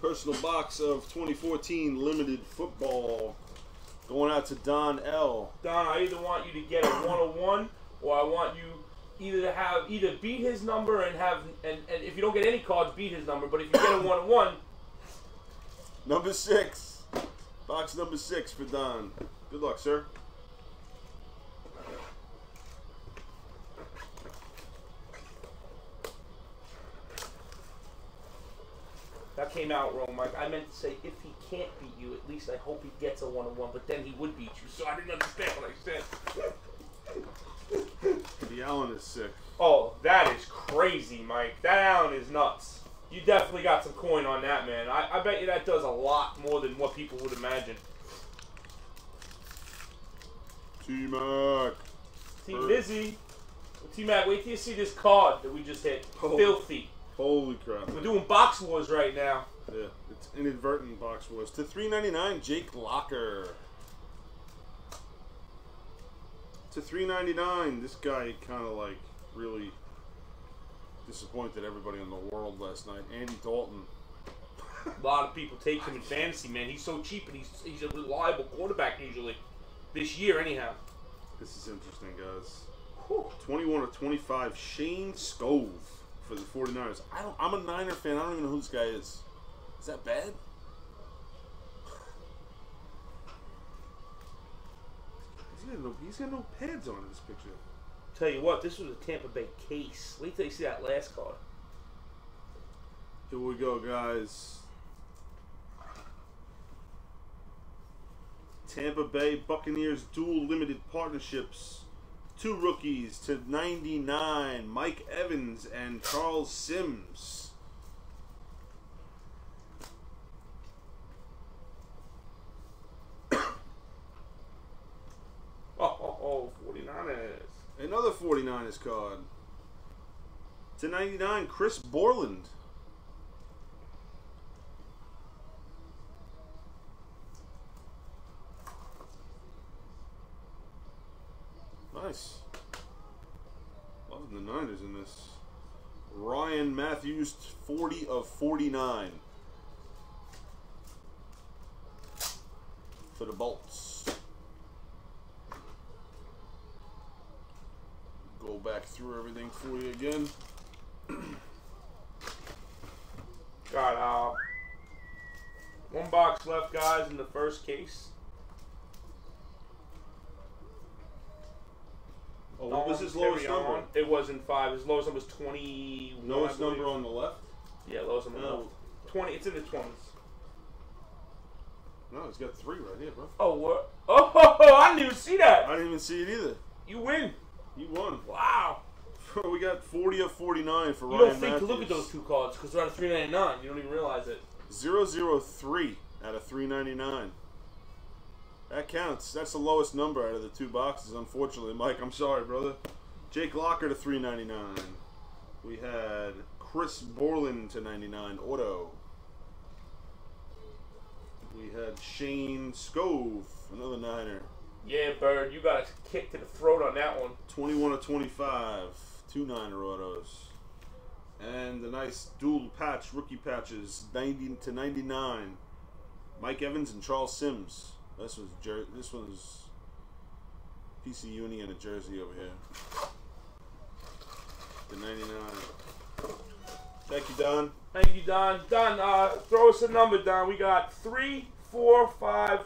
Personal box of 2014 limited football going out to Don L. Don, I either want you to get a 101 or I want you either to have either beat his number and have and, and if you don't get any cards, beat his number. But if you get a 101, Number six. Box number six for Don. Good luck, sir. Came out wrong, Mike. I meant to say if he can't beat you, at least I hope he gets a 101. But then he would beat you, so I didn't understand what I said. The Allen is sick. Oh, that is crazy, Mike. That Allen is nuts. You definitely got some coin on that, man. I, I bet you that does a lot more than what people would imagine. T-Mac. Team Lizzie. Busy. T Mac, wait till you see this card that we just hit. Oh. Filthy. Holy crap. We're doing box wars right now. Yeah, it's inadvertent box wars. To 399, Jake Locker. To 399, this guy kind of like really disappointed everybody in the world last night. Andy Dalton. A lot of people take him in fantasy, man. He's so cheap and he's he's a reliable quarterback usually. This year, anyhow. This is interesting, guys. Whew. 21 of 25, Shayne Skov for the 49ers. I don't, I'm a Niner fan. I don't even know who this guy is. Is that bad? He's got no, he's got no pads on in this picture. Tell you what, this was a Tampa Bay case. Wait till you see that last card. Here we go, guys. Tampa Bay Buccaneers dual limited partnerships. Two rookies to 99, Mike Evans and Charles Sims. Oh, oh, oh 49ers. Another 49ers card. To 99, Chris Borland. Nice. Loving the Niners in this. Ryan Mathews, 40 of 49. For the Bolts. Go back through everything for you again. Got uh, one box left, guys, in the first case. Oh, what was his lowest number? on. It wasn't five. His lowest number was 21. Lowest number on the left? Yeah, lowest number. No. 20. It's in the 20s. No, he's got three right here, bro. Oh, what? Oh, I didn't even see that. I didn't even see it either. You win. You won. Wow. we got 40 of 49 for You Ryan don't think to look at those two cards because they're out of 399. You don't even realize it. 003 out of 399. That counts. That's the lowest number out of the two boxes, unfortunately. Mike, I'm sorry, brother. Jake Locker to 399. We had Chris Borland to 99 auto. We had Shayne Skov, another Niner. Yeah, Bird, you got a kick to the throat on that one. 21 to 25, two Niner autos. And the nice dual patch, rookie patches, 90 to 99. Mike Evans and Charles Sims. This was Jer- this one's PC Uni and a jersey over here. The 99. Thank you, Don. Thank you, Don. Don, uh, throw us a number, Don. We got three, four, five,